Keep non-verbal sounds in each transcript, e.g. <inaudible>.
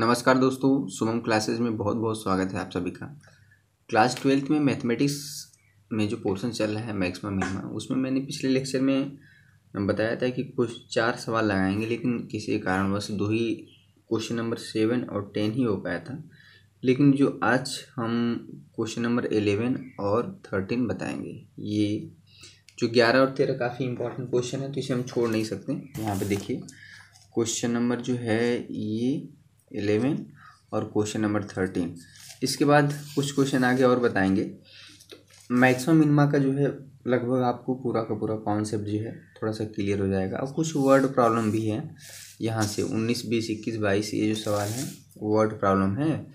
नमस्कार दोस्तों सुमम क्लासेस में बहुत बहुत स्वागत है आप सभी का। क्लास ट्वेल्थ में मैथमेटिक्स में जो पोर्शन चल रहा है मैक्सिमम मिनिमम उसमें मैंने पिछले लेक्चर में बताया था कि कुछ चार सवाल लगाएँगे, लेकिन किसी कारणवश दो ही क्वेश्चन नंबर सेवन और टेन ही हो पाया था। लेकिन जो आज हम क्वेश्चन नंबर एलेवन और थर्टीन बताएँगे, ये जो ग्यारह और तेरह काफ़ी इंपॉर्टेंट क्वेश्चन है तो इसे हम छोड़ नहीं सकते। यहाँ पे देखिए क्वेश्चन नंबर जो है, ये इलेवन और क्वेश्चन नंबर थर्टीन। इसके बाद कुछ क्वेश्चन आगे और बताएँगे। तो मैक्सिमम मिनिमा का जो है, लगभग आपको पूरा का पूरा कॉन्सेप्ट जो है, थोड़ा सा क्लियर हो जाएगा। और कुछ वर्ड प्रॉब्लम भी है। यहाँ से उन्नीस, बीस, इक्कीस, बाईस, ये जो सवाल है वर्ड प्रॉब्लम है।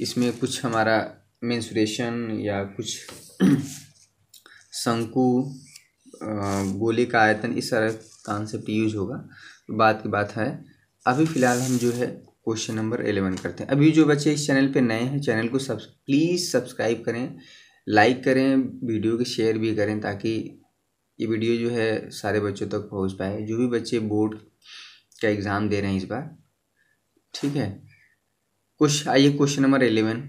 इसमें कुछ हमारा मेंसुरेशन या कुछ <clears throat> शंकु गोले का आयतन, इस तरह कॉन्सेप्ट यूज़ होगा। बात की बात है। अभी फ़िलहाल हम जो है क्वेश्चन नंबर एलेवन करते हैं। अभी जो बच्चे इस चैनल पे नए हैं, चैनल को सब प्लीज़ सब्सक्राइब करें लाइक करें, वीडियो के शेयर भी करें ताकि ये वीडियो जो है सारे बच्चों तक पहुँच पाए। जो भी बच्चे बोर्ड का एग्ज़ाम दे रहे हैं इस बार, ठीक है? कुछ आइए क्वेश्चन नंबर एलेवन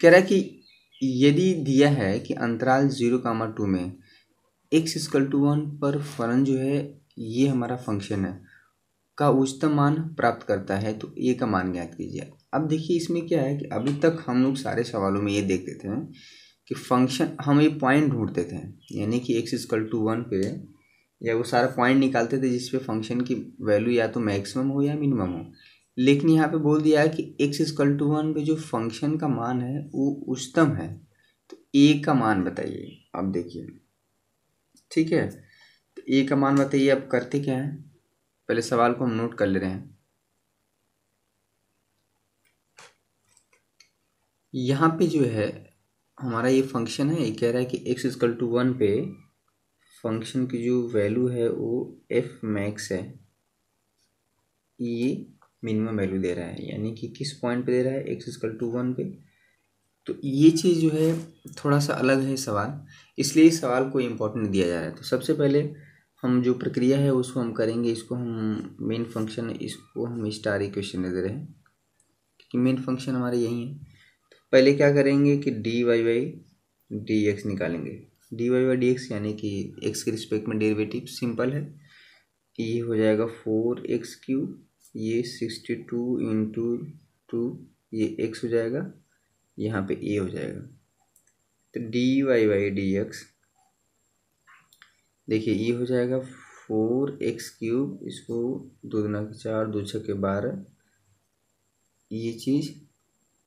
कह रहा है कि यदि दिया है कि अंतराल ज़ीरो कामा टू में एक्स स्कल टू वन पर फलन जो है, ये हमारा फ़ंक्शन है। का उच्चतम मान प्राप्त करता है तो ए का मान ज्ञात कीजिए। अब देखिए इसमें क्या है कि अभी तक हम लोग सारे सवालों में ये देखते थे कि फ़ंक्शन हम ये पॉइंट ढूंढते थे, यानी कि एक्स इजकल टू वन पे, या वो सारा पॉइंट निकालते थे जिसपे फ़ंक्शन की वैल्यू या तो मैक्सिमम हो या मिनिमम हो। लेकिन यहाँ पे बोल दिया है कि एक्स इजकल टू वन पे जो फ़ंक्शन का मान है, वो उच्चतम है। तो ए का मान बताइए, अब देखिए। ठीक है? तो ए का मान बताइए, अब करते क्या है? पहले सवाल को हम नोट कर ले रहे हैं। यहाँ पे जो है, हमारा ये फ़ंक्शन है, ये कह रहा है कि एक्स इजकल टू वन पे फ़ंक्शन की जो वैल्यू है वो एफ़ मैक्स है। ये मिनिमम वैल्यू दे रहा है, यानी कि किस पॉइंट पे दे रहा है? एक्स इजकल टू वन पे। तो ये चीज़ जो है, थोड़ा सा अलग है सवाल, इसलिए इस सवाल को इम्पोर्टेंट दिया जा रहा है। तो सबसे पहले हम जो प्रक्रिया है उसको हम करेंगे, इसको हम मेन फ़ंक्शन इसको हम स्टार इक्वेशन दे रहे हैं। क्योंकि मेन फ़ंक्शन हमारे यही है। तो पहले क्या करेंगे कि d y by d x निकालेंगे। D y by d x यानी कि एक्स के रिस्पेक्ट में डेरिवेटिव सिंपल है। ये हो जाएगा फोर एक्स क्यू ये सिक्सटी टू इंटू टू ये एक्स हो जाएगा, यहाँ पे ए हो जाएगा। तो d y by d x देखिए, ये हो जाएगा फोर एक्स क्यूब, इसको दो दुना के चार, दो छः के बारह, ये चीज़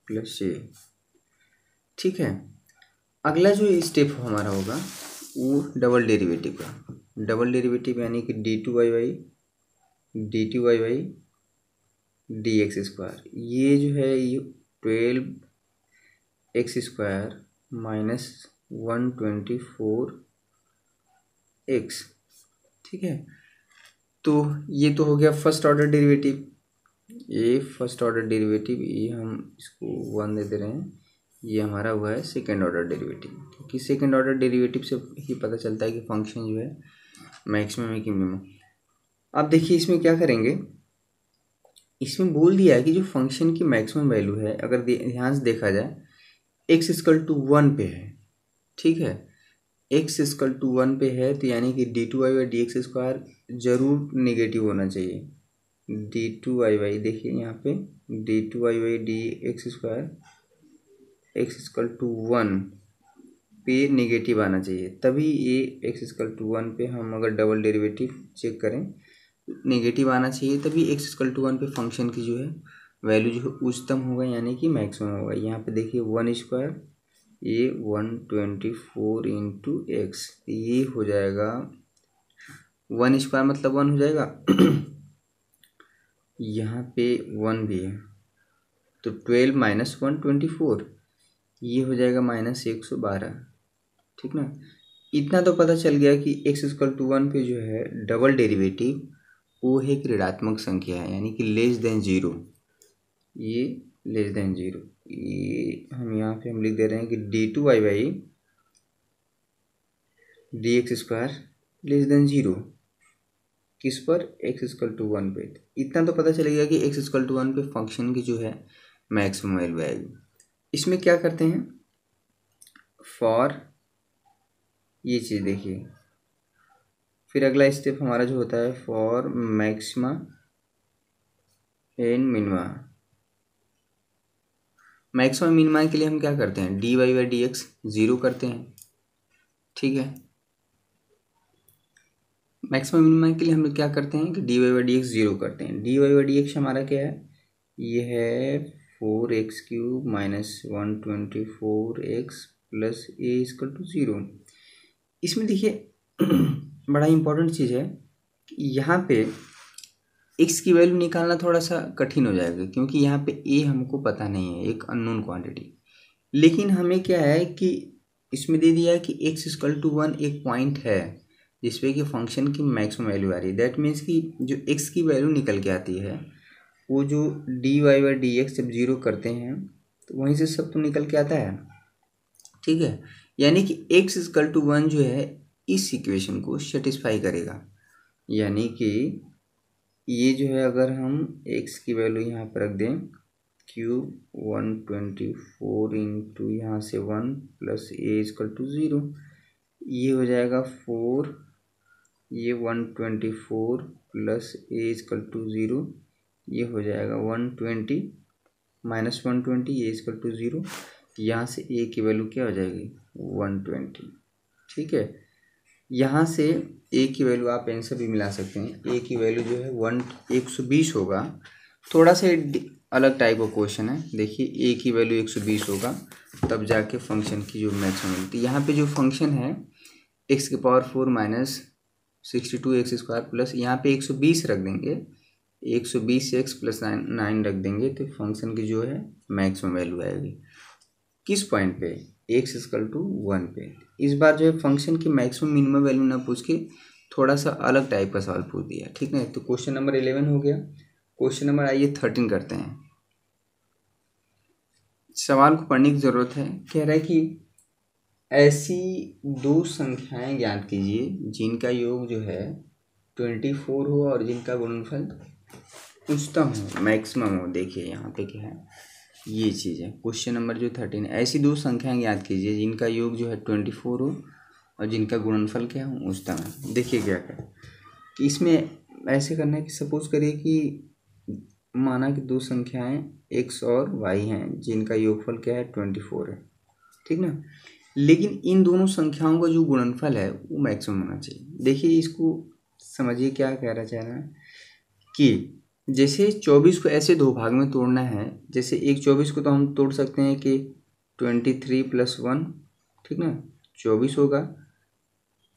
प्लस ये। ठीक है, अगला जो स्टेप हमारा होगा, वो डबल डेरिवेटिव का। डबल डेरिवेटिव यानी कि d two y by, d two y by, d x square. ये जो है, ये twelve x square minus one twenty four x ठीक है? तो ये तो हो गया फ़र्स्ट ऑर्डर डेरिवेटिव ये फ़र्स्ट ऑर्डर डेरिवेटिव ये हम इसको वन दे दे रहे हैं। ये हमारा हुआ है सेकेंड ऑर्डर डेरिवेटिव क्योंकि सेकेंड ऑर्डर डेरिवेटिव से ही पता चलता है कि फ़ंक्शन जो है मैक्सिमम है कि मिनिमम अब देखिए इसमें क्या करेंगे? इसमें बोल दिया है कि जो फ़ंक्शन की मैक्सिमम वैल्यू है, अगर ध्यान से देखा जाए एक्स स्कल टू वन पे है, ठीक है? एक्स स्कल टू वन पे है तो यानी कि d two y by d x square ज़रूर निगेटिव होना चाहिए। डी टू वाई वाई देखिए यहाँ पे d two y by d x square x equal to one पे नेगेटिव आना चाहिए। तभी ये एक्स स्कल टू वन पे हम अगर डबल डेरिवेटिव चेक करें नेगेटिव आना चाहिए, तभी एक्स स्कल टू वन पे फ़ंक्शन की जो है वैल्यू जो है उच्चतम होगा, यानी कि मैक्सिमम होगा। यहाँ पे देखिए वन स्क्वायर ये one twenty four into x ये हो जाएगा वन स्क्वायर मतलब वन हो जाएगा। <clears throat> यहाँ पे वन भी है तो twelve minus one twenty four, ये हो जाएगा माइनस एक सौ बारह, ठीक ना? इतना तो पता चल गया कि एक्स स्क्वल टू वन पे जो है डबल डेरिवेटिव, वो है एक ऋणात्मक संख्या है यानी कि लेस देन ज़ीरो। ये लेस देन ज़ीरो ये हम यहाँ पे हम लिख दे रहे हैं कि d two y by d x square less than zero किस पर? एक्स स्कल टू वन पे। इतना तो पता चलेगा कि एक्स स्कल टू वन पे फ़ंक्शन की जो है मैक्सिमम वैल्यू इसमें क्या करते हैं? फॉर ये चीज़ देखिए। फिर अगला स्टेप हमारा जो होता है for maxima and minima maximum minima के लिए हम क्या करते हैं? D y by d x zero करते हैं। ठीक है? मैक्सिमम मिनिमा के लिए हम लोग क्या करते हैं कि d y by d x zero करते हैं। D y by d x हमारा क्या है? ये है four x cube minus one twenty four x plus a equal to zero इसमें देखिए, <clears throat> बड़ा इंपॉर्टेंट चीज़ है कि यहाँ पे एक्स की वैल्यू निकालना थोड़ा सा कठिन हो जाएगा, क्योंकि यहाँ पे ए हमको पता नहीं है, एक अननोन क्वांटिटी लेकिन हमें क्या है कि इसमें दे दिया है कि एक्स स्कल टू वन एक पॉइंट है जिसपे कि फ़ंक्शन की मैक्सिमम वैल्यू आ रही है। दैट मीन्स कि जो एक्स की वैल्यू निकल के आती है, वो जो d y by d x जब ज़ीरो करते हैं तो वहीं से सब तो निकल के आता है। ठीक है? यानी कि एक्स इजकल टू वन जो है, इस इक्वेशन को सेटिस्फाई करेगा। यानी कि ये जो है, अगर हम एक्स की वैल्यू यहाँ पर रख दें cube one twenty four into यहाँ से one plus a equal to zero ये हो जाएगा फोर ये one twenty four plus a equal to zero ये हो जाएगा one twenty minus one twenty a equal to zero यहाँ से ए की वैल्यू क्या हो जाएगी? वन ट्वेंटी ठीक है? यहाँ से ए की वैल्यू आप आंसर भी मिला सकते हैं। ए की वैल्यू जो है वन एक सौ बीस होगा। थोड़ा सा अलग टाइप का क्वेश्चन है। देखिए ए की वैल्यू एक सौ बीस होगा, तब जाके फ़ंक्शन की जो मैक्सिमम मिलती है। यहाँ पे जो फ़ंक्शन है एक्स के power four minus sixty two x square plus यहाँ पे एक सौ बीस रख देंगे। एक सौ बीस एक्स प्लस नाइन नाइन रख देंगे तो फ़ंक्शन की जो है मैक्सिमम वैल्यू आएगी। किस पॉइंट पे? एक्स इजकल टू वन पे। इस बार जो है फ़ंक्शन की मैक्सिमम मिनिमम वैल्यू ना पूछ के थोड़ा सा अलग टाइप का सवाल पूछ दिया, ठीक है? तो क्वेश्चन नंबर इलेवन हो गया। क्वेश्चन नंबर आइए थर्टीन करते हैं। सवाल को पढ़ने की ज़रूरत है। कह रहा है कि ऐसी दो संख्याएँ ज्ञात कीजिए जिनका योग जो है ट्वेंटी फोर हो और जिनका गुणनफल उच्चतम हो मैक्सिमम हो। देखिए यहाँ पे क्या है। ये चीज़ है। क्वेश्चन नंबर जो थर्टीन ऐसी दो संख्याएँ याद कीजिए, जिनका योग जो है ट्वेंटी फोर हो और जिनका गुणनफल क्या हो उच्चतम है देखिए क्या क्या कि इसमें ऐसे करना है कि सपोज़ करिए कि माना कि दो संख्याएँ एक्स और वाई हैं, जिनका योगफल क्या है ट्वेंटी फोर है। ठीक ना? लेकिन इन दोनों संख्याओं का जो गुणनफल है, वो मैक्सिमम होना चाहिए। देखिए इसको समझिए क्या कहना चाह रहा है कि जैसे चौबीस को ऐसे दो भाग में तोड़ना है, जैसे एक चौबीस को तो हम तोड़ सकते हैं कि ट्वेंटी थ्री प्लस वन ठीक ना? चौबीस होगा।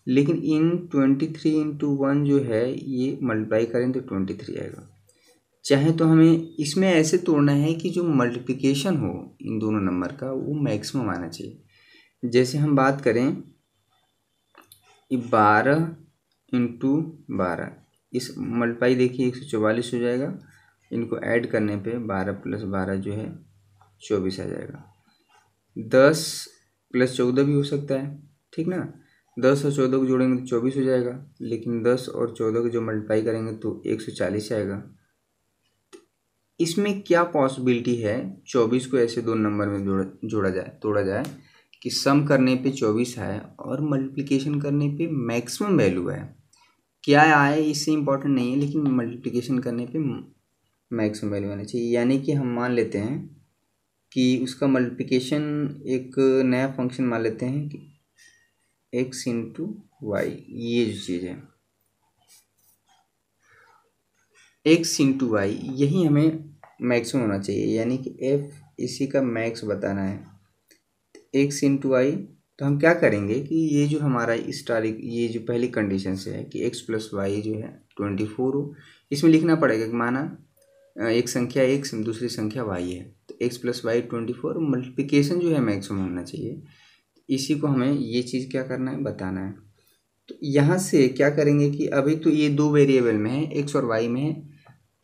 लेकिन इन ट्वेंटी थ्री इंटू वन जो है, ये मल्टीप्लाई करें तो ट्वेंटी थ्री आएगा। चाहे तो हमें इसमें ऐसे तोड़ना है कि जो मल्टीप्लिकेशन हो इन दोनों नंबर का, वो मैक्सिमम आना चाहिए। जैसे हम बात करें, बारह इंटू बारह। इस मल्टीपाई देखिए, एक सौ चौवालीस हो जाएगा। इनको ऐड करने पे बारह प्लस बारह जो है, चौबीस आ जाएगा। दस प्लस चौदह भी हो सकता है, ठीक ना? दस और चौदह को जोड़ेंगे तो चौबीस हो जाएगा, लेकिन दस और चौदह को जो मल्टीपाई करेंगे तो एक सौ चालीस आएगा। इसमें क्या पॉसिबिलिटी है, चौबीस को ऐसे दो नंबर में जोड़ा जोड़ा जाए, तोड़ा जाए कि सम करने पे चौबीस आए और मल्टीप्लिकेशन करने पे मैक्सिमम वैल्यू है। क्या आए, इससे इम्पोर्टेंट नहीं है, लेकिन मल्टीप्लिकेशन करने पे मैक्सिमम वैल्यू आना चाहिए। यानी कि हम मान लेते हैं कि उसका मल्टीप्लिकेशन एक नया फ़ंक्शन मान लेते हैं कि एक्स इंटू वाई ये जो चीज़ है। एक्स इंटू वाई यही हमें मैक्सिमम होना चाहिए। यानी कि एफ़ इसी का मैक्स बताना है। एक्स इंटू वाई तो हम क्या करेंगे कि ये जो हमारा इस तारीख ये जो पहली कंडीशन से है कि एक्स प्लस वाई जो है ट्वेंटी फोर हो, इसमें लिखना पड़ेगा कि माना एक संख्या एक्स दूसरी संख्या वाई है। तो x plus y twenty four multiplication जो है मैक्सिमम होना चाहिए। इसी को हमें ये चीज़ क्या करना है, बताना है। तो यहाँ से क्या करेंगे कि अभी तो ये दो वेरिएबल में है एक्स और वाई में है,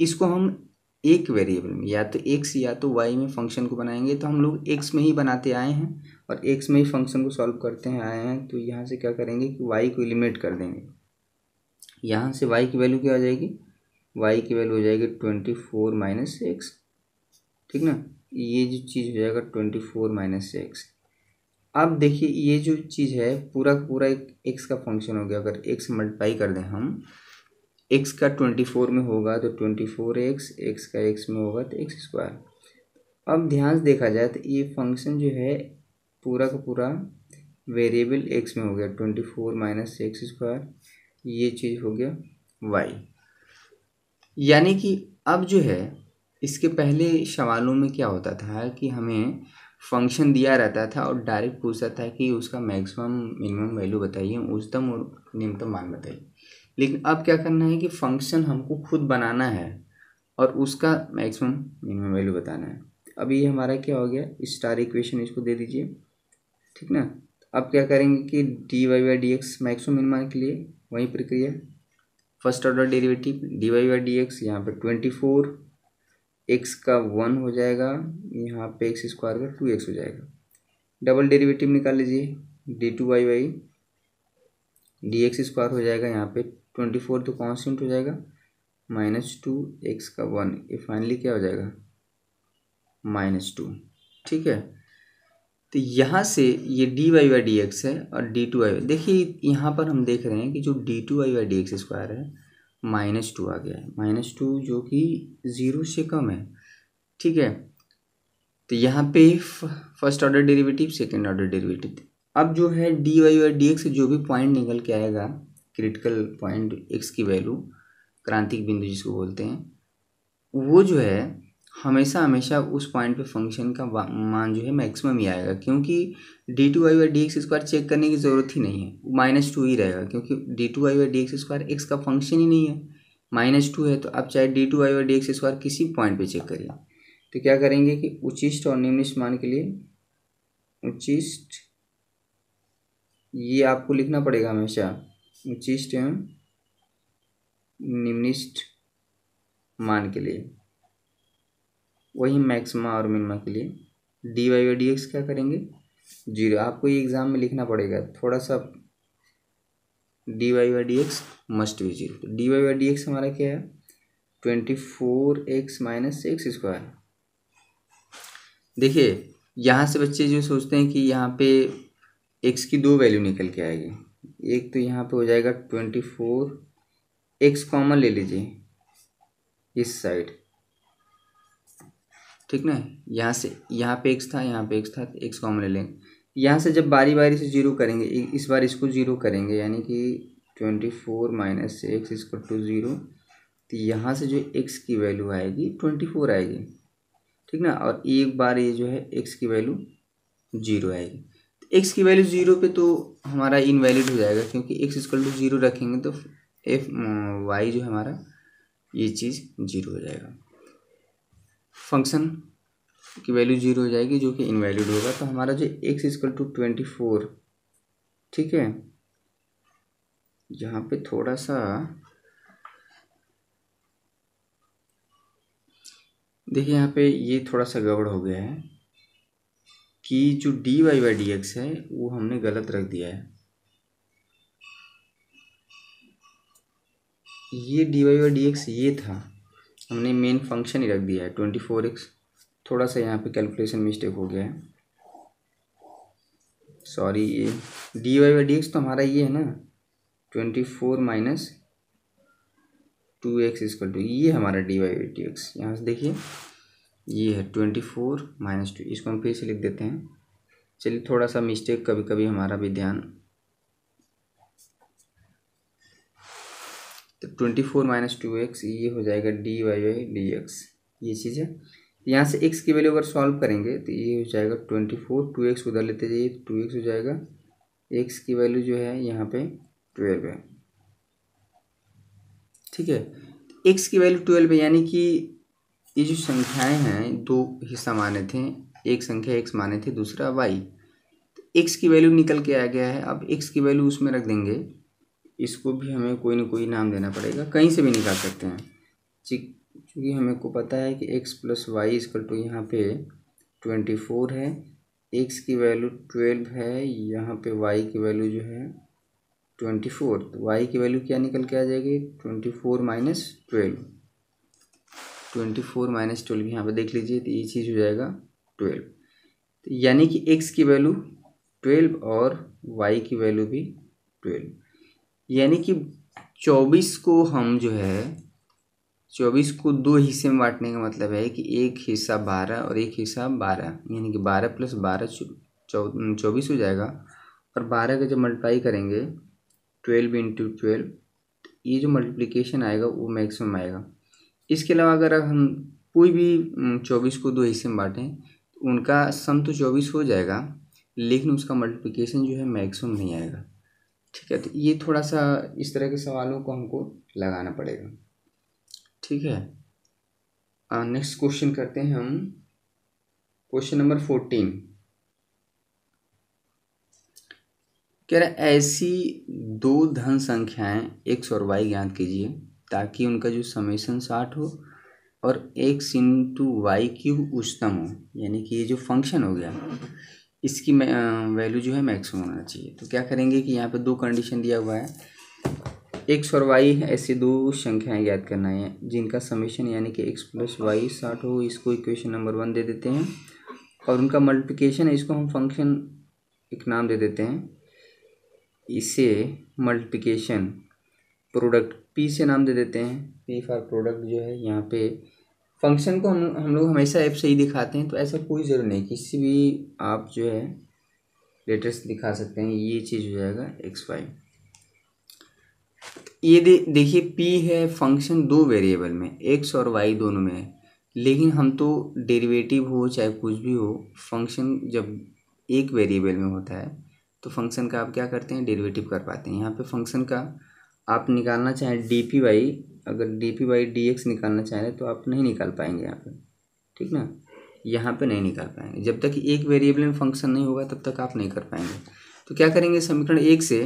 इसको हम एक वेरिएबल में, या तो एक्स या तो वाई में फ़ंक्शन को बनाएँगे। तो हम लोग एक्स में ही बनाते आए हैं। और एक्स में ही फ़ंक्शन को सॉल्व करते हैं, आए हैं तो यहाँ से क्या करेंगे कि वाई को एलिमिनेट कर देंगे। यहाँ से वाई की वैल्यू क्या आ जाएगी? वाई की वैल्यू हो जाएगी ट्वेंटी फोर माइनस एक्स ठीक ना? ये जो चीज़ हो जाएगा ट्वेंटी फोर माइनस एक्स अब देखिए, ये जो चीज़ है, पूरा पूरा एक एक्स का फ़ंक्शन हो गया। अगर एक्स मल्टीप्लाई कर दें हम एक्स का ट्वेंटी फोर में होगा तो ट्वेंटी फोर एक्स एक्स का एक्स में होगा तो एक्स स्क्वायर अब ध्यान से देखा जाए तो ये फ़ंक्शन जो है पूरा का पूरा वेरिएबल एक्स में हो गया twenty four minus x square ये चीज़ हो गया वाई यानी कि अब जो है, इसके पहले सवालों में क्या होता था कि हमें फ़ंक्शन दिया रहता था और डायरेक्ट पूछता था कि उसका मैक्सिमम मिनिमम वैल्यू बताइए, उच्चतम और न्यूनतम मान बताइए। लेकिन अब क्या करना है कि फ़ंक्शन हमको खुद बनाना है और उसका मैक्सिमम मिनिमम वैल्यू बताना है। अब ये हमारा क्या हो गया? स्टार इक्वेशन इसको दे दीजिए। ठीक ना? अब क्या करेंगे कि d y by d x maximum minimum के लिए वही प्रक्रिया। First order derivative d y by d x यहाँ पर ट्वेंटी फोर एक्स का वन हो जाएगा, यहाँ पे एक्स स्क्वायर का टू एक्स हो जाएगा। डबल डेरिवेटिव निकाल लीजिए d two y by d x square हो जाएगा, यहाँ पे ट्वेंटी फोर तो कॉन्स्टेंट हो जाएगा माइनस टू एक्स का वन ये फाइनली क्या हो जाएगा? माइनस टू ठीक है? तो यहाँ से ये d y by d x है और डी टू वाई देखिए यहाँ पर हम देख रहे हैं कि जो d two y d x square है माइनस टू आ गया है। माइनस टू जो कि ज़ीरो से कम है, ठीक है? तो यहाँ पे first order derivative second order derivative अब जो है d y by d x जो भी पॉइंट निकल के आएगा क्रिटिकल पॉइंट एक्स की वैल्यू क्रांतिक बिंदु जिसको बोलते हैं, वो जो है हमेशा हमेशा उस पॉइंट पे फ़ंक्शन का मान जो है मैक्सिमम ही आएगा, क्योंकि d two y by d x square check करने की ज़रूरत ही नहीं है माइनस टू ही रहेगा, क्योंकि d two y by d x square x का फ़ंक्शन ही नहीं है माइनस टू है तो आप चाहे d two y by d x square किसी पॉइंट पे चेक करिए। तो क्या करेंगे कि उचिष्ट और निम्निष्ट मान के लिए उचिष्ट ये आपको लिखना पड़ेगा हमेशा उचिष्ट एवं निम्निष्ट मान के लिए। वही मैक्सिमा और मिनिमा के लिए। D y by d x क्या करेंगे? ज़ीरो। आपको ये एग्ज़ाम में लिखना पड़ेगा। थोड़ा सा d y y d x must be zero तो d y y d x हमारा क्या है? Twenty four x minus x square देखिए, यहाँ से बच्चे जो सोचते हैं कि यहाँ पे एक्स की दो वैल्यू निकल के आएगी। एक तो यहाँ पे हो जाएगा ट्वेंटी फोर एक्स कॉमन ले लीजिए। इस साइड ठीक ना? यहाँ से, यहाँ पे एक्स था, यहाँ पे एक्स था एक्स कॉमन ले लेंगे। यहाँ से जब बारी बारी से ज़ीरो करेंगे इस बार इसको ज़ीरो करेंगे, यानी कि ट्वेंटी फोर माइनस एक्स इसको टू ज़ीरो तो यहाँ से जो एक्स की वैल्यू आएगी ट्वेंटी फोर आएगी। ठीक ना? और एक बार ये जो है एक्स की वैल्यू ज़ीरो आएगी। तो एक्स की वैल्यू ज़ीरो पे तो हमारा इनवैलिड हो जाएगा, क्योंकि एक्स इसकल टू ज़ीरो रखेंगे तो एफ़ वाई जो है हमारा, ये चीज़ ज़ीरो हो जाएगा। फ़ंक्शन की वैल्यू ज़ीरो हो जाएगी जो कि इनवैलिड होगा तो हमारा जो x equal to twenty four ठीक है? यहाँ पे थोड़ा सा देखिए, यहाँ पे ये थोड़ा सा गड़बड़ हो गया है कि जो d y by d x है, वो हमने गलत रख दिया है। ये d y by d x ये था। हमने मेन फ़ंक्शन ही रख दिया है ट्वेंटी फोर एक्स थोड़ा सा यहाँ पे कैलकुलेशन मिस्टेक हो गया है। सॉरी ये d y by d x तो हमारा ये है ना twenty four minus two x equal to ये हमारा d y by d x यहाँ से देखिए, ये है ट्वेंटी फोर माइनस टू इसको हम फिर से लिख देते हैं। चलिए थोड़ा सा मिस्टेक कभी कभी हमारा भी ध्यान तो twenty four minus two x, ये हो जाएगा d y y d x. ये चीज़ है। यहाँ से एक्स की वैल्यू अगर सॉल्व करेंगे तो ये हो जाएगा ट्वेंटी फोर। टू एक्स उधर लेते जाइए टू एक्स हो जाएगा। एक्स की वैल्यू जो है यहाँ पे ट्वेल्व है। ठीक है? एक्स की वैल्यू ट्वेल्व है, यानी कि ये जो संख्याएँ हैं, दो हिस्सा माने थे। एक संख्या एक्स माने थे, दूसरा वाई। एक्स की वैल्यू निकल के आ गया है। अब एक्स की वैल्यू उसमें रख देंगे। इसको भी हमें कोई ना कोई नाम देना पड़ेगा, कहीं से भी निकाल सकते हैं। चूँकि हमें को पता है कि x plus y equal to यहाँ पे ट्वेंटी फोर है एक्स की वैल्यू ट्वेल्व है, यहाँ पे वाई की वैल्यू जो है ट्वेंटी फोर तो वाई की वैल्यू क्या निकल के आ जाएगी? Twenty four minus twelve twenty four minus twelve यहाँ पर देख लीजिए तो ये चीज़ हो जाएगा ट्वेल्व तो यानी कि एक्स की वैल्यू ट्वेल्व और वाई की वैल्यू भी ट्वेल्व यानी कि चौबीस को हम जो है, चौबीस को दो हिस्से में बांटने का मतलब है कि एक हिस्सा बारह और एक हिस्सा बारह, यानी कि बारह प्लस बारह चौबीस हो जाएगा। और बारह का जब मल्टीप्लाई करेंगे ट्वेल्व इंटू ट्वेल्व ये जो मल्टीप्लिकेशन आएगा वो मैक्सिमम आएगा। इसके अलावा अगर हम कोई भी चौबीस को दो हिस्से में बांटें तो उनका सम तो चौबीस हो जाएगा, लेकिन उसका मल्टीप्लिकेशन जो है मैक्सिमम नहीं आएगा। ठीक है तो ये थोड़ा सा इस तरह के सवालों को हमको लगाना पड़ेगा। ठीक है? नेक्स्ट क्वेश्चन करते हैं हम। क्वेश्चन नंबर फोर्टीन कह रहा ऐसी दो धन संख्याएँ एक्स और वाई ज्ञात कीजिए, ताकि उनका जो समेशन साठ हो और एक्स इंटू वाई क्यूब उच्चतम हो, यानी कि ये जो फ़ंक्शन हो गया इसकी वैल्यू जो है मैक्सिमम होना चाहिए। तो क्या करेंगे कि यहाँ पे दो कंडीशन दिया हुआ है। एक्स और वाई ऐसे दो संख्याएँ ज्ञात करना है। जिनका समीशन यानी कि एक्स प्लस वाई साठ हो, इसको इक्वेशन नंबर वन दे देते हैं। और उनका मल्टीप्लिकेशन है, इसको हम फ़ंक्शन एक नाम दे देते हैं। इसे मल्टीप्लिकेशन प्रोडक्ट पी से नाम दे देते हैं। पी फॉर प्रोडक्ट जो है, यहाँ पे फ़ंक्शन को हम हम लोग हमेशा ऐप से ही दिखाते हैं तो ऐसा कोई ज़रूर नहीं किसी भी आप जो है लेटर्स दिखा सकते हैं, ये चीज़ हो जाएगा एक्स वाई ये दे, देखिए पी है फ़ंक्शन दो वेरिएबल में एक्स और वाई दोनों में है। लेकिन हम तो डेरिवेटिव हो, चाहे कुछ भी हो फ़ंक्शन जब एक वेरिएबल में होता है तो फ़ंक्शन का आप क्या करते हैं? डेरिवेटिव कर पाते हैं। यहाँ पे फ़ंक्शन का आप निकालना चाहें डी पी वाई अगर d p y d x निकालना चाह चाहें तो आप नहीं निकाल पाएँगे यहाँ पे, ठीक ना? यहाँ पे नहीं निकाल पाएँगे। जब तक एक वेरिएबल में फ़ंक्शन नहीं होगा, तब तक आप नहीं कर पाएँगे। तो क्या करेंगे, समीकरण एक से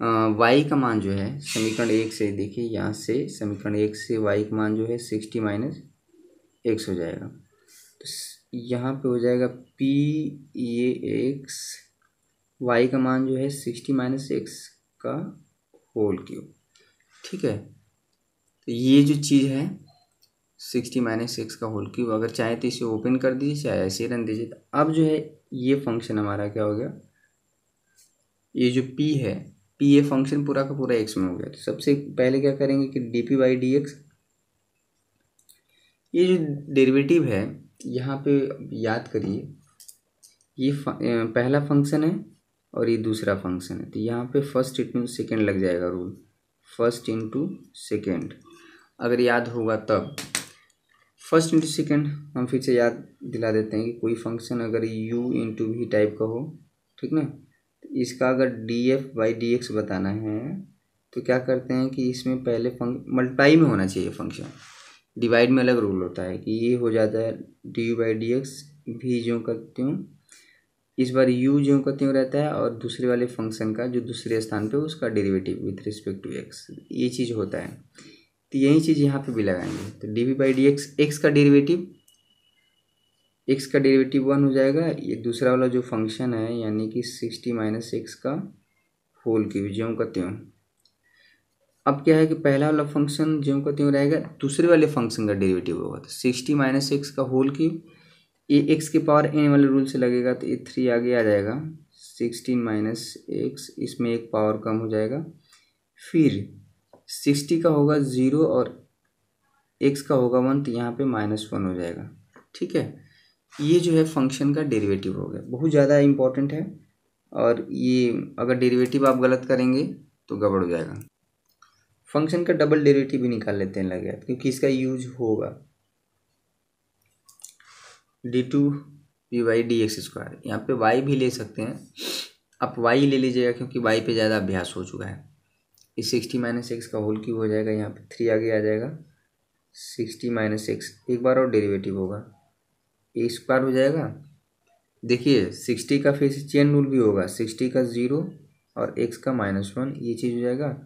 वाई का मान जो है, समीकरण एक से, देखिए यहाँ से समीकरण एक से वाई का मान जो है सिक्सटी माइनस एक्स हो जाएगा। तो यहाँ पे हो जाएगा पी ए एक्स वाई का मान जो है सिक्सटी माइनस एक्स का होल क्यूब ठीक है? तो ये जो चीज़ है सिक्सटी माइनस सिक्स का होल क्यूब अगर चाहे तो इसे ओपन कर दीजिए, चाहे ऐसे रन दीजिए। तो अब जो है, ये फ़ंक्शन हमारा क्या हो गया? ये जो पी है पी ये फ़ंक्शन पूरा का पूरा एक्स में हो गया। तो सबसे पहले क्या करेंगे कि d p by d x ये जो डेरिवेटिव है, यहाँ पे याद करिए, ये पहला फ़ंक्शन है और ये दूसरा फ़ंक्शन है। तो यहाँ पे फ़र्स्ट इंटू सेकेंड लग जाएगा रूल फ़र्स्ट इंटू सेकेंड अगर याद होगा तब। फ़र्स्ट इंटू सेकेंड हम फिर से याद दिला देते हैं कि कोई फ़ंक्शन अगर यू इंटू वी टाइप का हो, ठीक ना? तो इसका अगर d f by d x बताना है तो क्या करते हैं कि इसमें पहले फंक मल्टीप्लाई में होना चाहिए फ़ंक्शन डिवाइड में अलग रूल होता है कि ये हो जाता है d u by d x भी जो करती हूँ इस बार u जो का त्यों रहता है और दूसरे वाले फ़ंक्शन का जो दूसरे स्थान पे उसका derivative with respect to x ये चीज़ होता है। तो यही चीज़ यहाँ पे भी लगाएँगे। तो d v by d x x का डेरिवेटिव एक्स का डेरिवेटिव वन हो जाएगा। ये दूसरा वाला जो फ़ंक्शन है, यानी कि सिक्सटी माइनस एक्स का होल क्यूब ज्यों का त्यों। अब क्या है कि पहला वाला फ़ंक्शन ज्यों का त्यों रहेगा, दूसरे वाले फ़ंक्शन का डेरिवेटिव होगा। तो सिक्सटी माइनस एक्स का होल क्यूब ये एक्स के पावर एन वाले रूल से लगेगा तो ये थ्री आगे आ जाएगा। सिक्सटीन माइनस एक्स इसमें एक पावर कम हो जाएगा। फिर सिक्सटी का होगा ज़ीरो और एक्स का होगा वन तो यहाँ पे माइनस वन हो जाएगा। ठीक है? ये जो है फ़ंक्शन का डेरिवेटिव हो गया। बहुत ज़्यादा इम्पोर्टेंट है और ये अगर डेरिवेटिव आप गलत करेंगे तो गड़बड़ हो जाएगा। फ़ंक्शन का डबल डेरिवेटिव भी निकाल लेते हैं लगे क्योंकि इसका यूज़ होगा। D two v y d x square यहाँ पे वाई भी ले सकते हैं। आप वाई ले लीजिएगा, क्योंकि वाई पे ज़्यादा अभ्यास हो चुका है। इस सिक्सटी माइनस एक्स का होल क्यूब हो जाएगा, यहाँ पे थ्री आगे आ जाएगा। सिक्सटी माइनस एक्स, एक बार और डेरिवेटिव होगा। ए स्क्वायर हो जाएगा। देखिए, सिक्सटी का फिर से चेन रूल भी होगा। सिक्सटी का ज़ीरो और एक्स का माइनस वन, ये चीज़ हो जाएगा।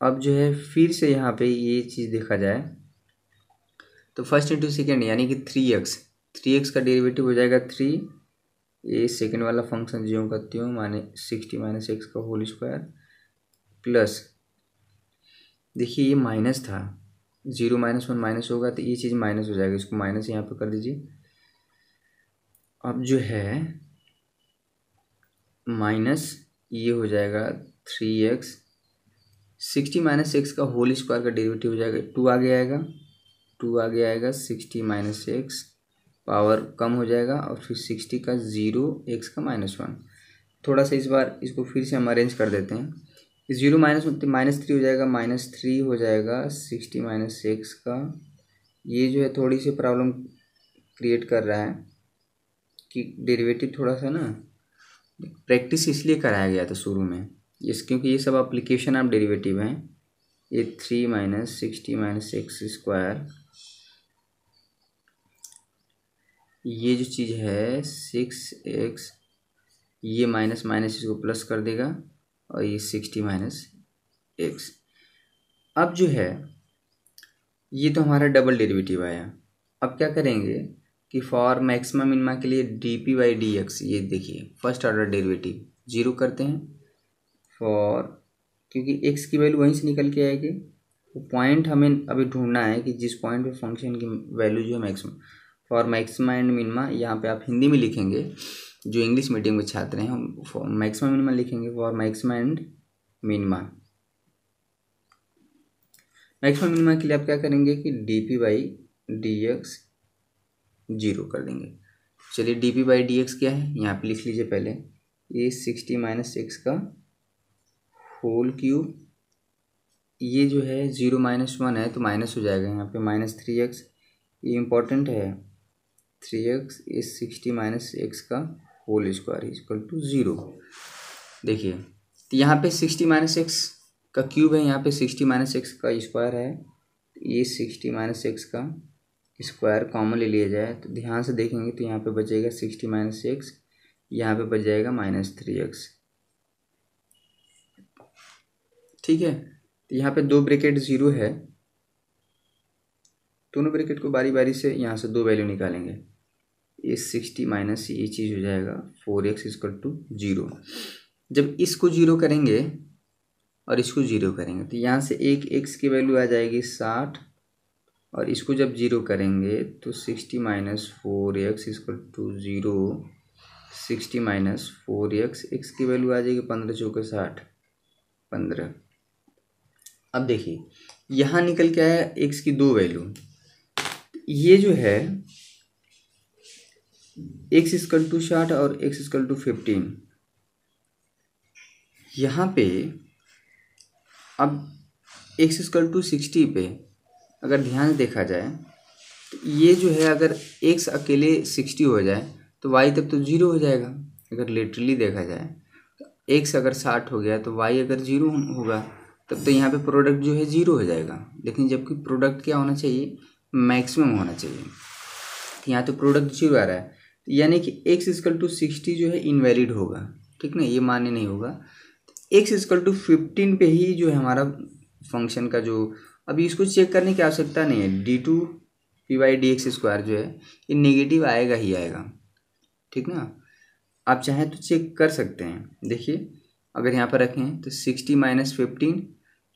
अब जो है, फिर से यहाँ पे ये चीज़ देखा जाए तो फ़र्स्ट इंटू सेकेंड यानी कि थ्री एक्स थ्री एक्स का डेरिवेटिव हो जाएगा थ्री ये सेकेंड वाला फ़ंक्शन ज्यों का त्यों माने सिक्सटी माइनस एक्स का होल स्क्वायर प्लस। देखिए ये माइनस था। ज़ीरो माइनस वन माइनस होगा तो ये चीज़ माइनस हो जाएगा। इसको माइनस यहाँ पे कर दीजिए। अब जो है माइनस ये हो जाएगा three x sixty minus x का होल स्क्वायर का डेरिवेटिव हो जाएगा। टू आगे आएगा। टू आगे आएगा सिक्सटी माइनस एक्स पावर कम हो जाएगा और फिर सिक्सटी का ज़ीरो एक्स का माइनस वन थोड़ा सा इस बार इसको फिर से हम अरेंज कर देते हैं। ज़ीरो माइनस माइनस थ्री हो जाएगा, माइनस थ्री हो जाएगा, सिक्सटी माइनस एक्स का। ये जो है थोड़ी सी प्रॉब्लम क्रिएट कर रहा है कि डेरिवेटिव थोड़ा सा ना प्रैक्टिस इसलिए कराया गया था शुरू में, इस क्योंकि ये सब अप्लीकेशन ऑफ़ डेरिवेटिव हैं। ये three minus sixty minus x square. ये जो चीज़ है, सिक्स एक्स, ये माइनस माइनस इसको प्लस कर देगा। और ये सिक्सटी माइनस एक्स। अब जो है, ये तो हमारा डबल डेरिवेटिव आया। अब क्या करेंगे कि फॉर मैक्सिमम मिनिमा के लिए d p by d x ये देखिए, फ़र्स्ट ऑर्डर डेरिवेटिव, ज़ीरो करते हैं। फॉर, क्योंकि एक्स की वैल्यू वहीं से निकल के आएगी। वो पॉइंट हमें अभी ढूंढना है कि जिस पॉइंट पे फ़ंक्शन की वैल्यू जो है maximum for maxima and minima, यहाँ पे आप हिंदी में लिखेंगे जो इंग्लिश मीडियम के छात्र हैं, हम मैक्सिमा मिनिमा लिखेंगे for maxima and minima maximum minima के लिए आप क्या करेंगे कि d p by d x zero कर देंगे। चलिए d p by d x क्या है? यहाँ पे लिख लीजिए पहले। ये सिक्सटी माइनस एक्स का होल क्यूब ये जो है ज़ीरो माइनस वन है तो माइनस हो जाएगा यहाँ पे। माइनस थ्री एक्स ये इम्पोर्टेंट है। थ्री एक्स इस सिक्सटी माइनस एक्स का whole square equal to zero देखिए तो यहाँ पे सिक्सटी माइनस एक्स का क्यूब है, यहाँ पे सिक्सटी माइनस एक्स का स्क्वायर है। ये सिक्सटी माइनस एक्स का स्क्वायर कॉमन ले लिया जाए तो ध्यान से देखेंगे तो यहाँ पे बचेगा सिक्सटी माइनस एक्स यहाँ पे बच जाएगा माइनस थ्री एक्स ठीक है तो यहाँ पे दो ब्रेकेट ज़ीरो है। दोनों ब्रेकेट को बारी बारी से यहाँ से दो वैल्यू निकालेंगे। ये सिक्सटी माइनस ये चीज़ हो जाएगा, four x equal to zero. जब इसको ज़ीरो करेंगे और इसको ज़ीरो करेंगे तो यहाँ से एक एक्स की वैल्यू आ जाएगी साठ, और इसको जब ज़ीरो करेंगे तो sixty minus four x equal to zero, sixty minus four x x की वैल्यू आ जाएगी पंद्रह चौके साठ, पंद्रह। अब देखिए, यहाँ निकल के आया एक्स की दो वैल्यू। ये जो है एक्स स्कल टू साठ और एक्स स्कल टू फिफ्टीन यहाँ पे, अब एक्स स्कल टू सिक्सटी पे अगर ध्यान देखा जाए तो ये जो है अगर एक्स अकेले सिक्सटी हो जाए तो वाई तब तो ज़ीरो हो जाएगा। अगर लिटरली देखा जाए तो एक्स अगर साठ हो गया तो वाई अगर ज़ीरो होगा, तब तो यहाँ पे प्रोडक्ट जो है ज़ीरो हो जाएगा। लेकिन जबकि प्रोडक्ट क्या होना चाहिए? मैक्सिमम होना चाहिए। तो यहाँ तो प्रोडक्ट ज़ीरो आ रहा है। यानी कि एक्स इजकल टू सिक्सटी जो है इनवैलिड होगा, ठीक ना? ये मान्य नहीं होगा। एक्स इजकल टू फिफ्टीन पे ही जो है हमारा फ़ंक्शन का जो, अभी इसको चेक करने की आवश्यकता नहीं है। D two p y d x square जो है, ये नेगेटिव आएगा ही आएगा, ठीक ना? आप चाहें तो चेक कर सकते हैं। देखिए, अगर यहाँ पर रखें तो सिक्सटी माइनस फिफ्टीन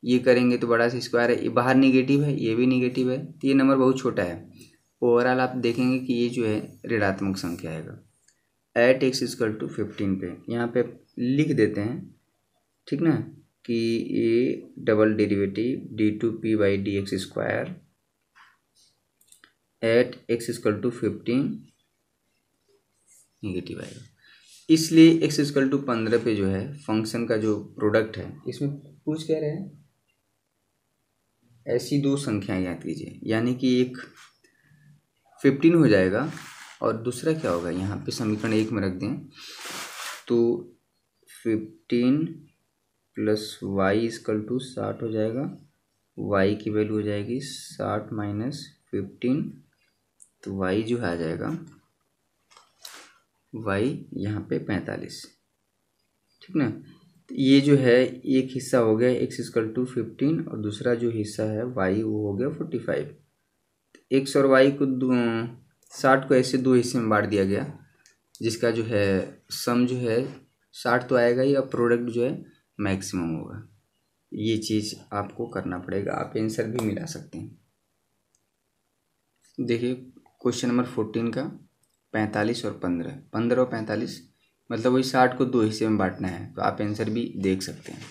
ये करेंगे तो बड़ा सा स्क्वायर है। ये बाहर निगेटिव है, ये भी निगेटिव है। तो ये नंबर बहुत छोटा है। ओवरऑल आप देखेंगे कि ये जो है ऋणात्मक संख्या आएगा at x equal to fifteen पे। यहाँ पे लिख देते हैं, ठीक ना, कि ये double derivative d two p by d x square at x equal to fifteen negative आएगा। इसलिए एक्स इजकल टू पंद्रह पे जो है फ़ंक्शन का जो प्रोडक्ट है, इसमें पूछ कह रहे हैं, ऐसी दो संख्याएँ याद कीजिए। यानी कि एक फिफ्टीन हो जाएगा। और दूसरा क्या होगा? यहाँ पे समीकरण एक में रख दें। तो fifteen plus y equal to साठ हो जाएगा। वाई की वैल्यू हो जाएगी साठ माइनस फिफ्टीन। तो वाई जो है आ जाएगा। वाई यहाँ पे पैंतालीस। ठीक ना? तो ये जो है, एक हिस्सा हो गया एक्स इसकल टू फिफ्टीन और दूसरा जो हिस्सा है वाई वो हो गया फोर्टी फाइव। एक्स और वाई को दो, साठ को ऐसे दो हिस्से में बांट दिया गया, जिसका जो है सम जो है, साठ तो आएगा ही और प्रोडक्ट जो है मैक्सिमम होगा। ये चीज़ आपको करना पड़ेगा। आप आंसर भी मिला सकते हैं। देखिए क्वेश्चन नंबर फोर्टीन का, पैंतालीस और पंद्रह। पंद्रह और पैंतालीस मतलब वही साठ को दो हिस्से में बांटना है तो आप आंसर भी देख सकते हैं।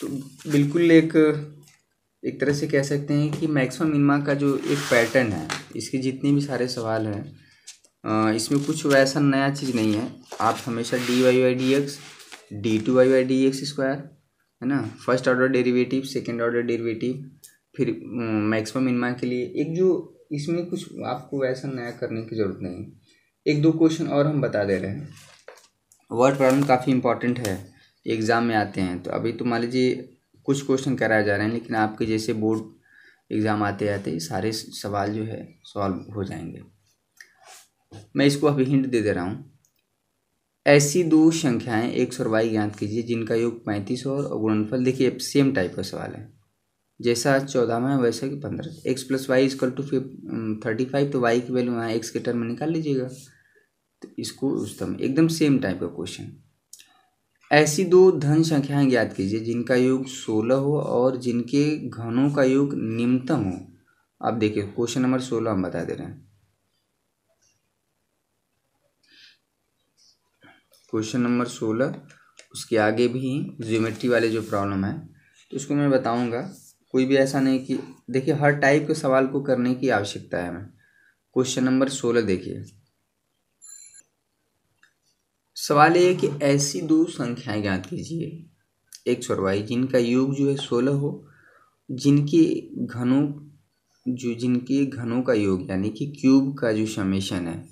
तो बिल्कुल एक एक तरह से कह सकते हैं कि मैक्सिमम मिनिमा का जो एक पैटर्न है, इसके जितने भी सारे सवाल हैं इसमें कुछ वैसा नया चीज़ नहीं है। आप हमेशा d y y d x d two y y d x square है ना? First order derivative second order derivative फिर मैक्सिमम मिनिमा के लिए। एक जो इसमें कुछ आपको वैसा नया करने की ज़रूरत नहीं एक दो क्वेश्चन और हम बता दे रहे हैं। वर्ड प्रॉब्लम काफ़ी इंपॉर्टेंट है। एग्ज़ाम में आते हैं। तो अभी तो मान लीजिए कुछ क्वेश्चन कराए जा रहे हैं, लेकिन आपके जैसे बोर्ड एग्ज़ाम आते आते सारे सवाल जो है सॉल्व हो जाएँगे। मैं इसको अभी हिंट दे दे रहा हूँ। ऐसी दो संख्याएँ एक सौ वाई ज्ञात कीजिए, जिनका योग पैंतीस और गुणनफल, देखिए सेम टाइप का सवाल है। जैसा चौदह में वैसा कि पंद्रह। X plus y equal to thirty five तो वाई की वैल्यू यहाँ एक्स के टर्म में निकाल लीजिएगा। तो इसको उस एकदम सेम टाइप का क्वेश्चन ऐसी दो धन संख्याएँ ज्ञात कीजिए, जिनका योग सोलह हो और जिनके घनों का योग निम्नतम हो। आप देखिए, क्वेश्चन नंबर सोलह हम बता दे रहे हैं। क्वेश्चन नंबर सोलह, उसके आगे भी ज्योमेट्री वाले जो प्रॉब्लम है तो उसको मैं बताऊँगा। कोई भी ऐसा नहीं कि, देखिए, हर टाइप के सवाल को करने की आवश्यकता है हमें। क्वेश्चन नंबर सोलह देखिए। सवाल ये है कि ऐसी दो संख्याएँ ज्ञात कीजिए। एक और वाई जिनका योग जो है सोलह हो, जिनके घनों, जो जिनके घनों का योग, यानी कि क्यूब का जो समेशन है,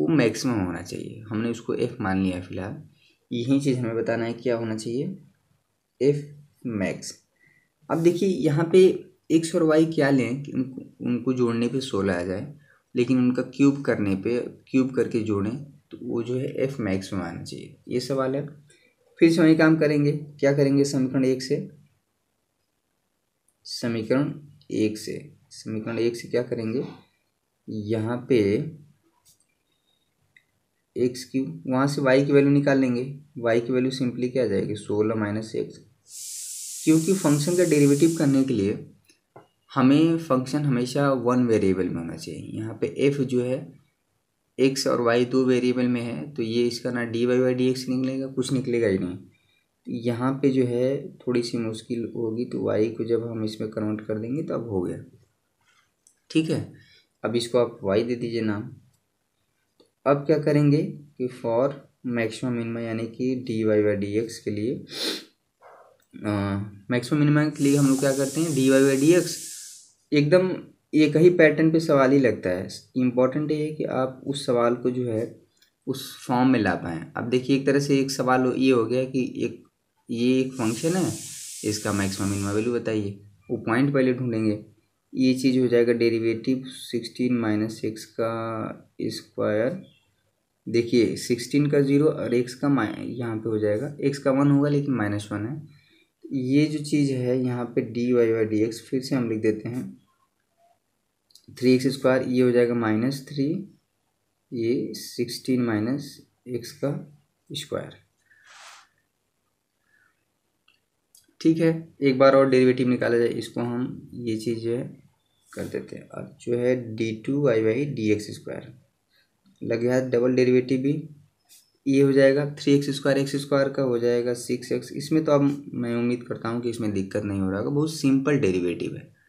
वो मैक्सिमम होना चाहिए। हमने उसको एफ़ मान लिया फ़िलहाल। यही चीज़ हमें बताना है क्या होना चाहिए। एफ़ मैक्स अब देखिए, यहाँ पे एक्स और वाई क्या लें कि उनको उनको जोड़ने पे सोलह आ जाए, लेकिन उनका क्यूब करने पे, क्यूब करके जोड़ें तो वो जो है एफ़ मैक्स में आना चाहिए। ये सवाल है। फिर से वही काम करेंगे। क्या करेंगे समीकरण एक से? समीकरण एक से। समीकरण एक से क्या करेंगे? यहाँ पे एक्स क्यूब वहाँ से वाई की वैल्यू निकाल लेंगे। वाई की वैल्यू सिंपली क्या आ जाएगी? सोलह माइनस एक्स क्योंकि फ़ंक्शन का डेरिवेटिव करने के लिए हमें फ़ंक्शन हमेशा वन वेरिएबल में होना चाहिए। यहाँ पे एफ़ जो है एक्स और वाई दो वेरिएबल में है तो ये इसका ना d y y d x निकलेगा, कुछ निकलेगा ही नहीं। तो यहाँ पे जो है थोड़ी सी मुश्किल होगी तो वाई को जब हम इसमें कन्वर्ट कर देंगे तो अब हो गया। ठीक है? अब इसको आप वाई दे दीजिए नाम। अब क्या करेंगे कि फॉर मैक्सिमम मिनिमम यानी कि d y y d x के लिए मैक्सिमम मिनिमम के लिए हम लोग क्या करते हैं? D y y d x एकदम एक ही पैटर्न पे सवाल ही लगता है। इंपॉर्टेंट ये है कि आप उस सवाल को जो है, उस फॉर्म में ला पाएँ। अब देखिए, एक तरह से एक सवाल ये हो गया कि एक, ये एक फ़ंक्शन है, इसका मैक्सिमम मिनिमम वैल्यू बताइए। वो पॉइंट पहले ढूंढेंगे। ये चीज़ हो जाएगा डेरिवेटिव सिक्सटीन माइनस एक्स का स्क्वायर देखिए सिक्सटीन का ज़ीरो और एक्स का यहाँ पे हो जाएगा। एक्स का वन होगा, लेकिन माइनस वन है। ये जो चीज़ है, यहाँ पे d y y d x फिर से हम लिख देते हैं। थ्री एक्स स्क्वायर ये हो जाएगा माइनस थ्री, ये सिक्सटीन माइनस एक्स का स्क्वायर। ठीक है, एक बार और डेरिवेटिव निकाला जाए, इसको हम ये चीज़ जो है कर देते हैं। अब जो है d two y y d x square. लग गया डबल डेरिवेटिव भी, ये हो जाएगा three x square x square का हो जाएगा सिक्स एक्स। इसमें तो अब मैं उम्मीद करता हूँ कि इसमें दिक्कत नहीं हो रहा होगा, बहुत सिंपल डेरिवेटिव है।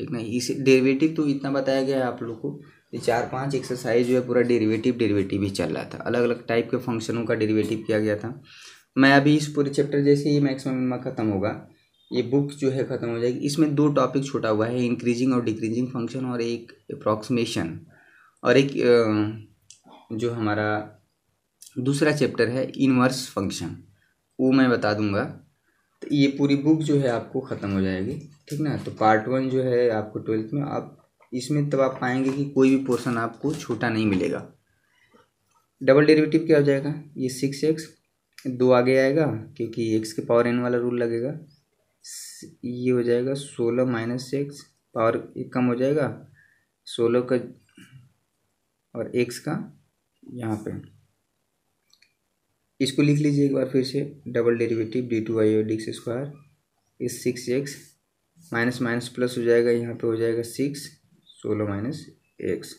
ठीक ना इस डेरिवेटिव तो इतना बताया गया है आप लोग को चार पाँच एक्सरसाइज जो है पूरा डेरिवेटिव डेरिवेटिव ही चल रहा था। अलग अलग टाइप के फंक्शनों का डेरिवेटिव किया गया था। मैं अभी इस पूरे चैप्टर जैसे ही मैक्सिमम खत्म होगा, ये बुक जो है ख़त्म हो जाएगी। इसमें दो टॉपिक छूटा हुआ है इंक्रीजिंग और डिक्रीजिंग फ़ंक्शन और एक अप्रॉक्सीमेशन और एक जो हमारा दूसरा चैप्टर है इनवर्स फ़ंक्शन वो मैं बता दूँगा। तो ये पूरी बुक जो है आपको ख़त्म हो जाएगी। ठीक ना? तो पार्ट वन जो है आपको ट्वेल्थ में, आप इसमें तब आप पाएँगे कि कोई भी पोर्शन आपको छोटा नहीं मिलेगा। डबल डेरिवेटिव क्या हो जाएगा? ये सिक्स एक्स दो आगे आएगा, क्योंकि एक्स के पावर एन वाला रूल लगेगा। ये हो जाएगा सोलह माइनस एक्स पावर एक कम हो जाएगा, सोलह का और एक्स का यहाँ पे। इसको लिख लीजिए एक बार फिर से double derivative d two y d x square इस six x minus minus plus हो जाएगा, यहाँ पे हो जाएगा सिक्स, सोलह माइनस एक्स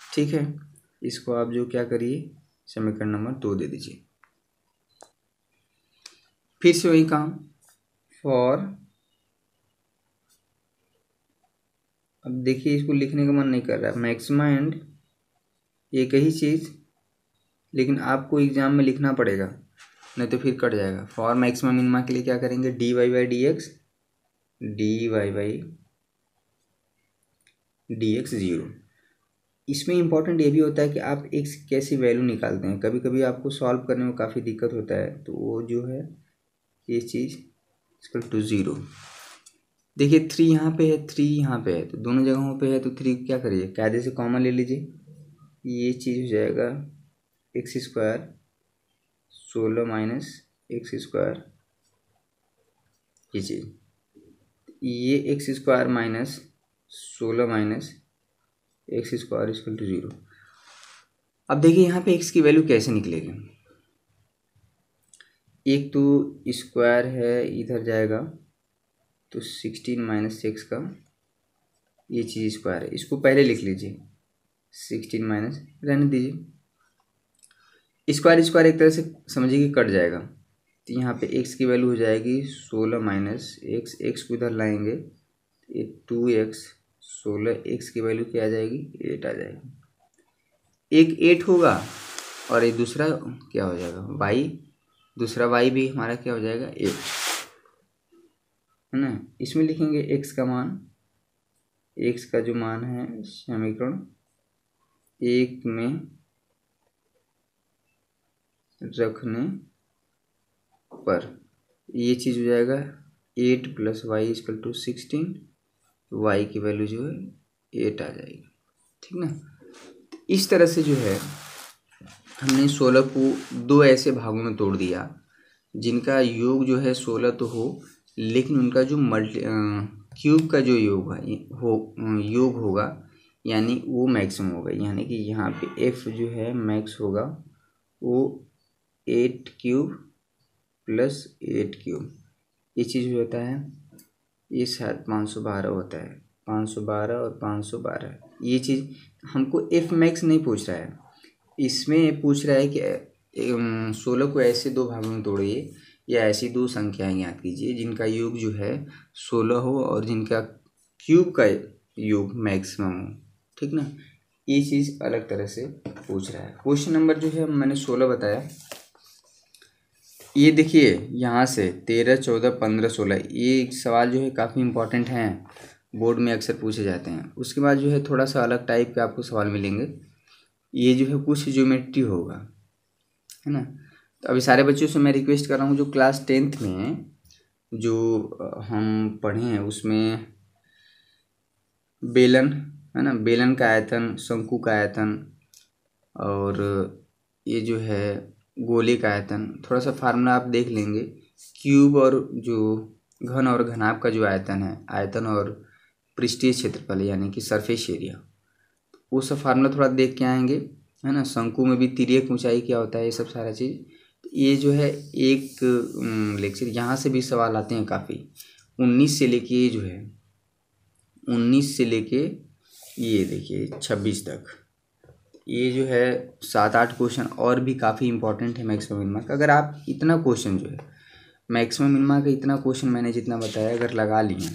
ठीक है, इसको आप जो क्या करिए, समीकरण नंबर दो दे दीजिए। फिर से वही काम फॉर अब देखिए, इसको लिखने का मन नहीं कर रहा है। मैक्सिमा एंड एक ही चीज़, लेकिन आपको एग्ज़ाम में लिखना पड़ेगा, नहीं तो फिर कट जाएगा। फॉर मैक्सिमम मिनिमा के लिए क्या करेंगे? D y by d x d y by d x zero इसमें इंपॉर्टेंट ये भी होता है कि आप एक्स कैसी वैल्यू निकालते हैं। कभी कभी आपको सॉल्व करने में काफ़ी दिक्कत होता है तो वो जो है, ये चीज़ इसकल टू ज़ीरो देखिए थ्री यहाँ पे है थ्री यहाँ पे है तो दोनों जगहों पे है तो थ्री क्या करिए? कायदे से कॉमन ले लीजिए। ये चीज़ हो जाएगा एक्स स्क्वायर सोलह माइनस एक्स स्क्वायर ये चीज़। ये एक्स स्क्वायर माइनस सोलह minus x square equal to zero. अब देखिए यहाँ पे एक्स की वैल्यू कैसे निकलेगी? एक तो स्क्वायर है, इधर जाएगा तो सिक्सटीन माइनस सिक्स का ये चीज़ स्क्वायर है। इसको पहले लिख लीजिए, सिक्सटीन माइनस रहने दीजिए। स्क्वायर स्क्वायर एक तरह से समझिए कि कट जाएगा। तो यहाँ पे एक्स की वैल्यू हो जाएगी सोलह माइनस एक्स एक्स को इधर लाएँगे? ये टू एक्स सोलह एक्स की वैल्यू क्या आ जाएगी? एट आ जाएगी। एक एट होगा और एक दूसरा क्या हो जाएगा? वाई दूसरा वाई भी हमारा क्या हो जाएगा? एट है ना? इसमें लिखेंगे एक्स का मान। एक्स का जो मान है, समीकरण एक में रखने पर ये चीज़ हो जाएगा eight plus y equal to sixteen, y की वैल्यू जो है एट आ जाएगी। ठीक ना? तो इस तरह से जो है हमने सोलह को दो ऐसे भागों में तोड़ दिया, जिनका योग जो है सोलह तो हो, लेकिन उनका जो मल्टी क्यूब का जो योग है हो योग होगा, यानी वो मैक्सिमम होगा। यानी कि यहाँ पे एफ़ जो है मैक्स होगा, वो eight cube plus eight cube. ये चीज़ होता है, ये शायद पाँच सौ बारह होता है। पाँच सौ बारह और पाँच सौ बारह। ये चीज़ हमको एफ़ मैक्स नहीं पूछ रहा है। इसमें पूछ रहा है कि सोलह को ऐसे दो भागों में तोड़िए या ऐसी दो संख्याएँ याद कीजिए जिनका योग जो है सोलह हो और जिनका क्यूब का योग मैक्सिमम हो। ठीक ना? ये चीज़ अलग तरह से पूछ रहा है। क्वेश्चन नंबर जो है, मैंने सोलह बताया। ये देखिए, यहाँ से तेरह, चौदह, पंद्रह, सोलह, ये सवाल जो है काफ़ी इंपॉर्टेंट हैं बोर्ड में अक्सर पूछे जाते हैं। उसके बाद जो है थोड़ा सा अलग टाइप के आपको सवाल मिलेंगे। ये जो है कुछ ज्योमेट्री होगा, है ना? तो अभी सारे बच्चों से मैं रिक्वेस्ट कर रहा हूँ, जो क्लास टेंथ में जो हम पढ़े हैं, उसमें बेलन, है ना? बेलन का आयतन, शंकु का आयतन और ये जो है गोले का आयतन। थोड़ा सा फार्मूला आप देख लेंगे। क्यूब और जो घन और घनाभ का जो आयतन है, आयतन और पृष्ठीय क्षेत्रफल, यानी कि सरफेस एरिया वो सब फार्मूला थोड़ा देख के आएँगे, है ना? शंकु में भी तिरक ऊंचाई क्या होता है, ये सब सारा चीज़। ये जो है एक लेक्चर यहाँ से भी सवाल आते हैं काफ़ी। उन्नीस से लेके ये जो है, उन्नीस से लेके ये देखिए, छब्बीस तक। ये जो है सात आठ क्वेश्चन और भी काफ़ी इंपॉर्टेंट है मैक्सिमम मिनिमा का अगर आप इतना क्वेश्चन जो है मैक्सिमम मिनिमा का इतना क्वेश्चन मैंने जितना बताया, अगर लगा लिए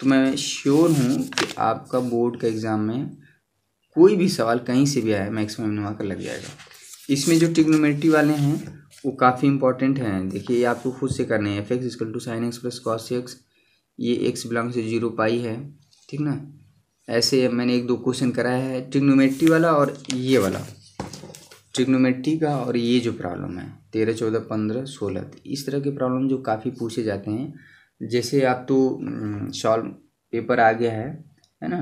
तो मैं श्योर हूँ कि आपका बोर्ड का एग्ज़ाम में कोई भी सवाल कहीं से भी आए मैक्सिमम मिनिमा का लग जाएगा। इसमें जो टिग्नोमेट्री वाले हैं, वो काफ़ी इंपॉर्टेंट हैं। देखिए, ये आपको खुद से करने हैं। F x equal to sine x plus cos x ये एक्स बिलोंग से ज़ीरो पाई है, ठीक ना? ऐसे मैंने एक दो क्वेश्चन कराया है ट्रिग्नोमेट्री वाला और ये वाला। ट्रिग्नोमेट्री का और ये जो प्रॉब्लम है, तेरह, चौदह, पंद्रह, सोलह, इस तरह के प्रॉब्लम जो काफ़ी पूछे जाते हैं। जैसे आप तो सॉल्व पेपर आ गया है है ना?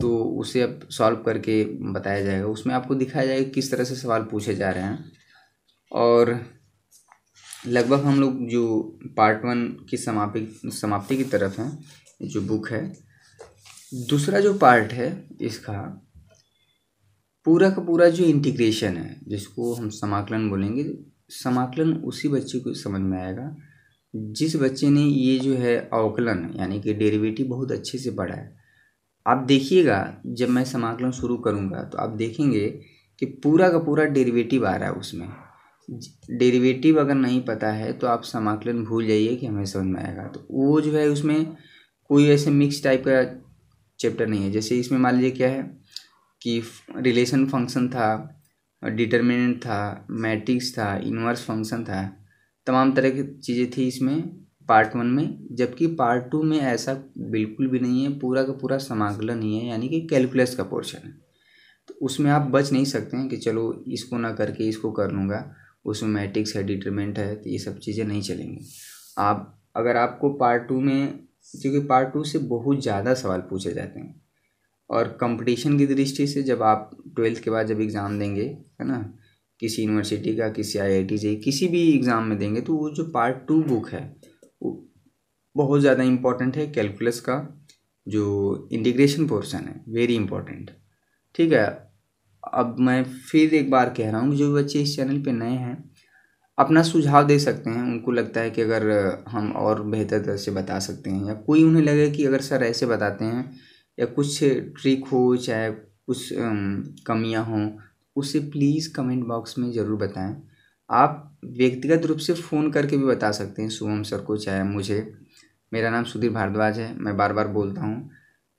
तो उसे अब सॉल्व करके बताया जाएगा। उसमें आपको दिखाया जाएगा किस तरह से सवाल पूछे जा रहे हैं। और लगभग हम लोग जो पार्ट वन की समाप्ति समाप्ति की तरफ़ हैं, जो बुक है दूसरा जो पार्ट है इसका, पूरा का पूरा जो इंटीग्रेशन है, जिसको हम समाकलन बोलेंगे, समाकलन उसी बच्चे को समझ में आएगा। जिस बच्चे ने ये जो है अवकलन, यानी कि डेरिवेटिव बहुत अच्छे से पढ़ा है, आप देखिएगा, जब मैं समाकलन शुरू करूँगा तो आप देखेंगे कि पूरा का पूरा डेरिवेटिव आ रहा है उसमें। डेरिवेटिव अगर नहीं पता है तो आप समाकलन भूल जाइए कि हमें समझ में आएगा। तो वो जो है उसमें कोई ऐसे मिक्स टाइप का चैप्टर नहीं है। जैसे इसमें मान लीजिए क्या है कि रिलेशन फ़ंक्शन था, डिटर्मिनेंट था, मैट्रिक्स था, इनवर्स फ़ंक्शन था, तमाम तरह की चीज़ें थी इसमें, पार्ट वन में। जबकि पार्ट टू में ऐसा बिल्कुल भी नहीं है, पूरा का पूरा समाकलन ही है, यानी कि कैलकुलस का पोर्शन है। तो उसमें आप बच नहीं सकते हैं कि चलो इसको ना करके इसको कर लूँगा, उसमें मैट्रिक्स है डिटर्मेंट है तो ये सब चीज़ें नहीं चलेंगी। आप, अगर आपको पार्ट टू में क्योंकि पार्ट टू से बहुत ज़्यादा सवाल पूछे जाते हैं। और कंपटीशन की दृष्टि से जब आप ट्वेल्थ के बाद जब एग्ज़ाम देंगे, है ना, किसी यूनिवर्सिटी का, किसी आई आई टी किसी भी एग्ज़ाम में देंगे तो वो जो पार्ट टू बुक है, वो बहुत ज़्यादा इम्पोर्टेंट है। कैलकुलस का जो इंटीग्रेशन पोर्शन है वेरी इंपॉर्टेंट ठीक है, अब मैं फिर एक बार कह रहा हूँ जो बच्चे इस चैनल पे नए हैं अपना सुझाव दे सकते हैं। उनको लगता है कि अगर हम और बेहतर तरह से बता सकते हैं या कोई उन्हें लगे कि अगर सर ऐसे बताते हैं या कुछ ट्रिक हो, चाहे कुछ कमियाँ हों, उसे प्लीज़ कमेंट बॉक्स में ज़रूर बताएँ। आप व्यक्तिगत रूप से फ़ोन करके भी बता सकते हैं शुभम सर को, चाहे मुझे। मेरा नाम सुधीर भारद्वाज है, मैं बार बार बोलता हूँ।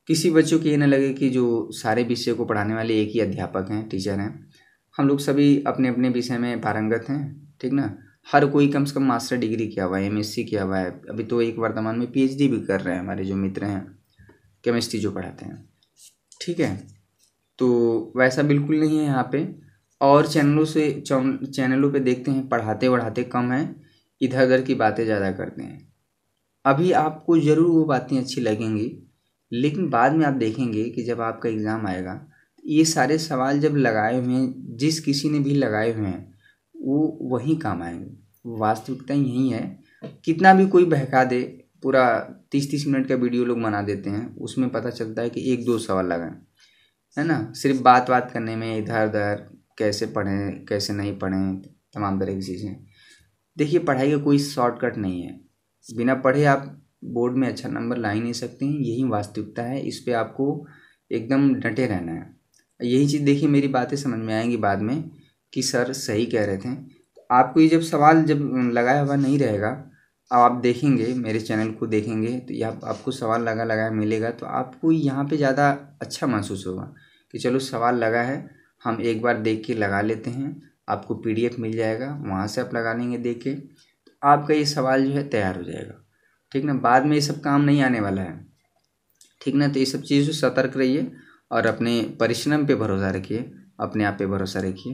किसी बच्चों को ये ना लगे कि जो सारे विषय को पढ़ाने वाले एक ही अध्यापक हैं, टीचर हैं। हम लोग सभी अपने अपने विषय में पारंगत हैं। ठीक ना? हर कोई कम से कम मास्टर डिग्री किया हुआ है एमएससी किया हुआ है। अभी तो एक वर्तमान में पीएचडी भी कर रहे हैं हमारे जो मित्र हैं केमिस्ट्री जो पढ़ाते हैं। ठीक है? तो वैसा बिल्कुल नहीं है यहाँ पे। और चैनलों से चैनलों पे देखते हैं पढ़ाते वढ़ाते कम हैं इधर उधर की बातें ज़्यादा करते हैं। अभी आपको ज़रूर वो बातें अच्छी लगेंगी, लेकिन बाद में आप देखेंगे कि जब आपका एग्ज़ाम आएगा, ये सारे सवाल जब लगाए हुए हैं, जिस किसी ने भी लगाए हुए हैं वो वही काम आएँगे। वास्तविकता यही है। कितना भी कोई बहका दे, पूरा तीस तीस मिनट का वीडियो लोग बना देते हैं, उसमें पता चलता है कि एक दो सवाल लगाएँ। है ना? सिर्फ़ बात बात करने में इधर उधर कैसे पढ़ें, कैसे नहीं पढ़ें, तमाम तरह की चीज़ें। देखिए, पढ़ाई का कोई शॉर्टकट नहीं है। बिना पढ़े आप बोर्ड में अच्छा नंबर ला ही नहीं सकते हैं। यही वास्तविकता है। इस पर आपको एकदम डटे रहना है। यही चीज़ देखिए, मेरी बातें समझ में आएँगी बाद में। कि सर सही कह रहे थे। आपको ये जब सवाल जब लगाया हुआ नहीं रहेगा, अब आप देखेंगे, मेरे चैनल को देखेंगे तो यह आपको सवाल लगा लगाया मिलेगा तो आपको यहाँ पे ज़्यादा अच्छा महसूस होगा कि चलो सवाल लगा है, हम एक बार देख के लगा लेते हैं, आपको पीडीएफ मिल जाएगा, वहाँ से आप लगा लेंगे देख के तो आपका ये सवाल जो है तैयार हो जाएगा। ठीक ना? बाद में ये सब काम नहीं आने वाला है। ठीक ना? तो ये सब चीज़ों सतर्क रहिए और अपने परिश्रम पे भरोसा रखिए, अपने आप पे भरोसा रखिए।